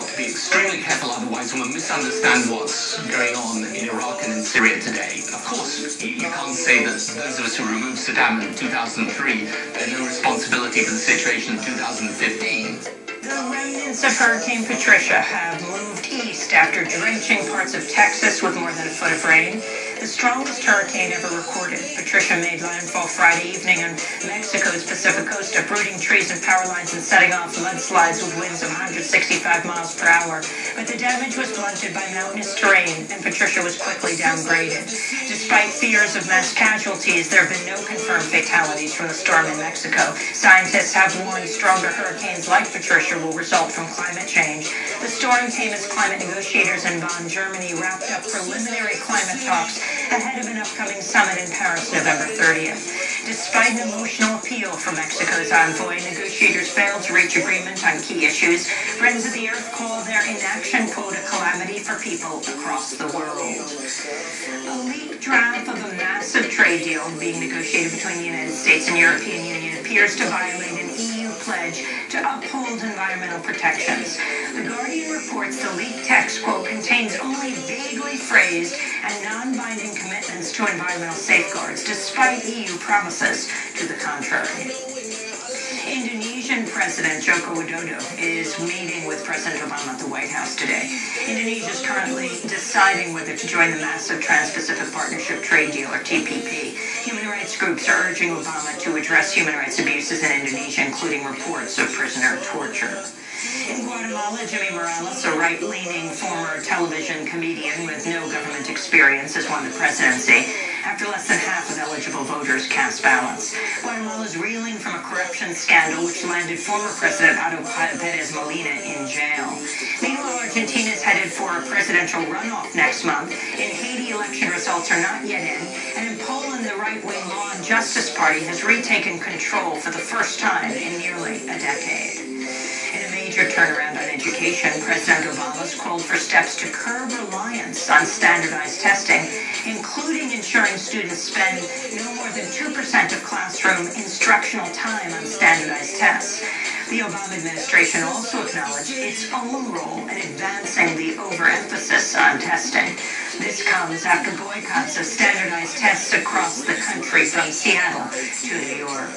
got to be extremely careful, otherwise we'll misunderstand what's going on in Iraq and in Syria today. Of course, you, you can't say that those of us who removed Saddam in 2003 bear no responsibility for the situation in 2015. The remnants of Hurricane Patricia have moved east after drenching parts of Texas with more than a foot of rain. The strongest hurricane ever recorded. Patricia made landfall Friday evening on Mexico's Pacific coast, uprooting trees and power lines and setting off mudslides with winds of 165 miles per hour. But the damage was blunted by mountainous terrain, and Patricia was quickly downgraded. Despite fears of mass casualties, there have been no confirmed fatalities from the storm in Mexico. Scientists have warned stronger hurricanes like Patricia will result from climate change. The storm came as climate negotiators in Bonn, Germany, wrapped up preliminary climate talks ahead of an upcoming summit in Paris November 30th. Despite an emotional appeal from Mexico's envoy, negotiators failed to reach agreement on key issues. Friends of the Earth call their inaction, quote, a calamity for people across the world. A leaked draft of a massive trade deal being negotiated between the United States and European Union appears to violate an EU pledge to uphold environmental protections. The Guardian reports the leaked text, quote, contains only vaguely phrased non-binding commitments to environmental safeguards, despite EU promises to the contrary. Indonesian President Joko Widodo is meeting with President Obama at the White House today. Indonesia is currently deciding whether to join the massive Trans-Pacific Partnership Trade Deal, or TPP. Human rights groups are urging Obama to address human rights abuses in Indonesia, including reports of prisoner torture. In Guatemala, Jimmy Morales, a right-leaning former television comedian with no government experience, has won the presidency after less than half of eligible voters cast ballots. Guatemala is reeling from a corruption scandal which landed former President Otto Perez Molina in jail. Meanwhile, Argentina is headed for a presidential runoff next month. In Haiti, election results are not yet in. And in Poland, the right-wing Law and Justice Party has retaken control for the first time in nearly education, President Obama's called for steps to curb reliance on standardized testing, including ensuring students spend no more than 2% of classroom instructional time on standardized tests. The Obama administration also acknowledged its own role in advancing the overemphasis on testing. This comes after boycotts of standardized tests across the country from Seattle to New York.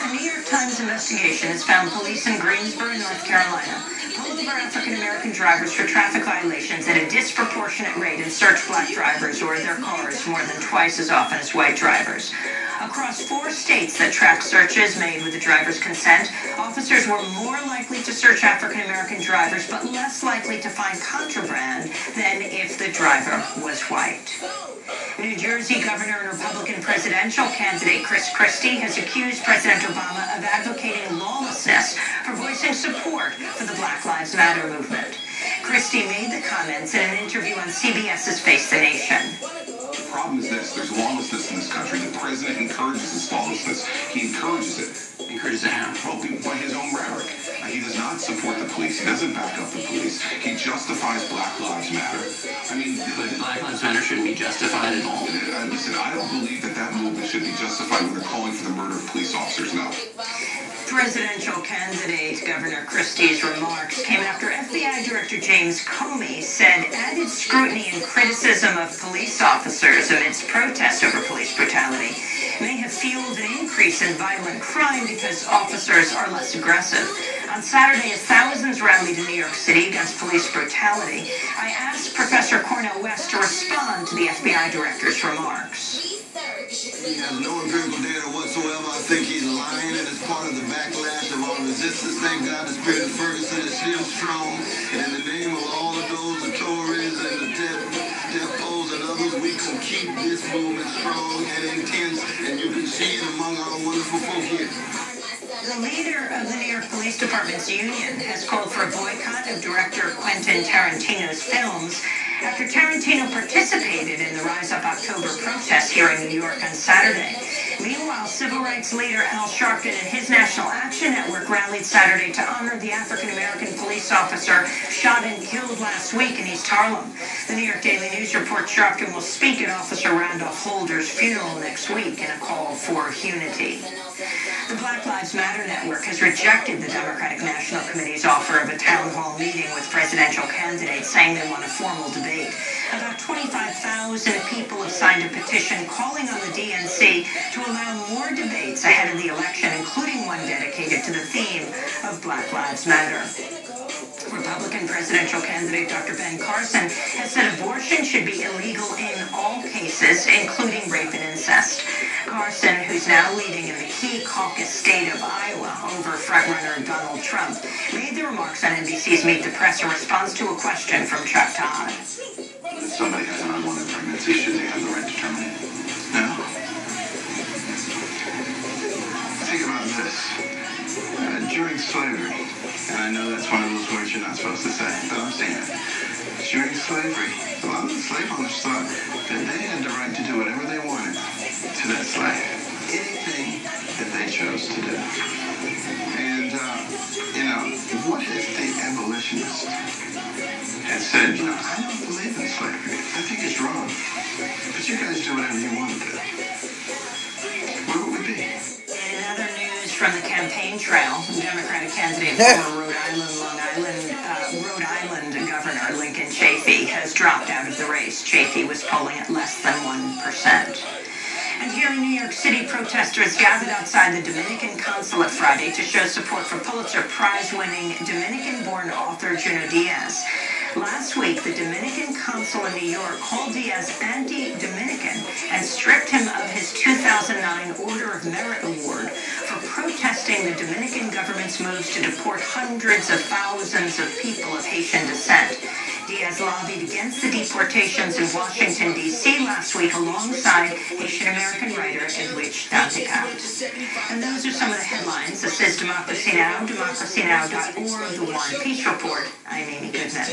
A New York Times investigation has found police in Greensboro, North Carolina, pull over African American drivers for traffic violations at a disproportionate rate and search black drivers or their cars more than twice as often as white drivers. Across four states that track searches made with the driver's consent, officers were more likely to search African American drivers but less likely to find contraband than if the driver was white. New Jersey Governor and Republican presidential candidate Chris Christie has accused President Obama of advocating lawlessness for voicing support for the Black Lives Matter movement. Christie made the comments in an interview on CBS's Face the Nation. There's lawlessness in this country. The president encourages this lawlessness. He encourages it. Encourages it how? By his own rhetoric. He does not support the police. He doesn't back up the police. He justifies Black Lives Matter. I mean, But Black Lives Matter shouldn't be justified at all. uh, listen, I don't believe that that movement should be justified calling for the murder of police officers. No. Presidential candidate Governor Christie's remarks came after FBI Director James Comey said added scrutiny and criticism of police officers amidst protests over police brutality may have fueled an increase in violent crime because officers are less aggressive. On Saturday, as thousands rallied in New York City against police brutality, I asked Professor Cornel West to respond to the FBI director's remarks. No empirical data whatsoever. I think he's lying, and it's part of the backlash of resistance. Thank God the spirit of Ferguson is still strong. And in the name of all of those, the Tories and the Death, Death and others, we can keep this movement strong and intense. And you can see it among our wonderful folk here. The leader of the New York Police Department's union has called for a boycott of director Quentin Tarantino's films after Tarantino participated in the Rise Up October protest here in New York on Saturday. Meanwhile, civil rights leader Al Sharpton and his National Action Network rallied Saturday to honor the African American police officer shot and killed last week in East Harlem. The New York Daily News reports Sharpton will speak at Officer Randolph Holder's funeral next week in a call for unity. The Black Lives Matter Network has rejected the Democratic National Committee's offer of a town hall meeting with presidential candidates saying they want a formal debate. About 25,000 people have signed a petition calling on the DNC to allow more debates ahead of the election, including one dedicated to the theme of Black Lives Matter. Republican presidential candidate Dr. Ben Carson has said abortion should be illegal in all cases, including rape and incest. Carson, who's now leading in the key caucus state of Iowa over frontrunner Donald Trump, made the remarks on NBC's Meet the Press in response to a question from Chuck Todd. If somebody has an unwanted pregnancy, should they have the right to terminate? No. Think about this. Uh, during slavery, and I know that's one of those words you're not supposed to say, but I'm saying it. During slavery, a lot of the slave owners thought that they had the right to do whatever they wanted to that slave. Anything that they chose to do. From the campaign trail, Democratic candidate for Rhode Island, Long Island, uh, Rhode Island Governor Lincoln Chafee has dropped out of the race. Chafee was polling at less than 1%. And here in New York City, protesters gathered outside the Dominican consulate Friday to show support for Pulitzer Prize winning Dominican born author Junot Diaz. Last week, the Dominican consul in New York called Diaz anti Dominican and stripped him of his 2009 Order of Merit Award protesting the Dominican government's moves to deport hundreds of thousands of people of Haitian descent. Diaz lobbied against the deportations in Washington, D.C. last week alongside Haitian American writer Edwidge Danticat. And those are some of the headlines. This is Democracy Now!, democracynow.org, The and Peace Report. I'm Amy Goodman.